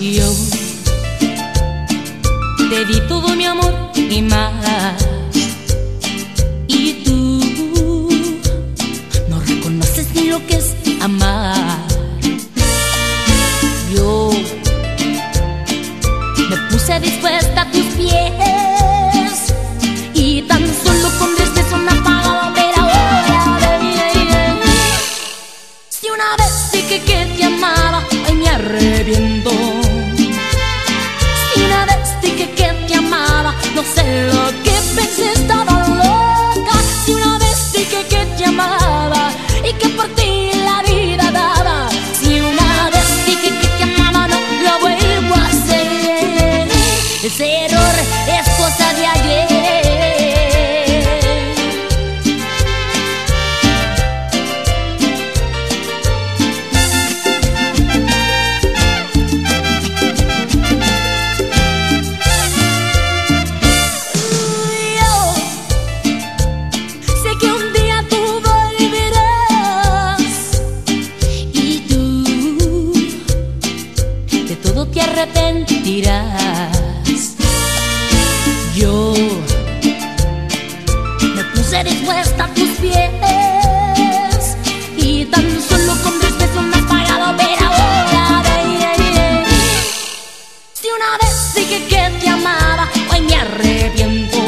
yo te di todo mi amor y más. Y tú no reconoces ni lo que es amar. Yo me puse dispuesta a tus pies y tan solo con tres besos me apagaba la hora Si una vez dije que te amaba, ay me arrepiento. Error es cosa de ayer. Yo sé que un día tú volverás y tú de todo te arrepentirás. Dispuesta a tus pies y tan solo con tres besos me has pagado, pero ahora baby, si una vez dije que te amaba, hoy me arrepiento.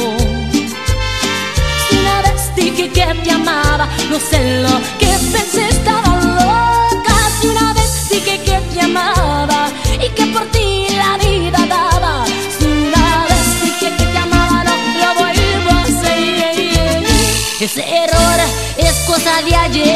Si una vez dije que te amaba, no sé lo que Ese error es cosa de ayer.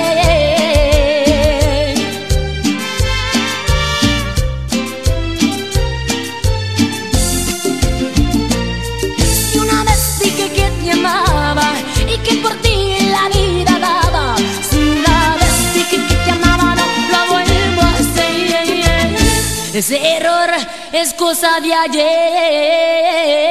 Si una vez dije que te amaba y que por ti la vida daba. Si una vez dije que te amaba, no lo vuelvo a hacer. Ese error es cosa de ayer.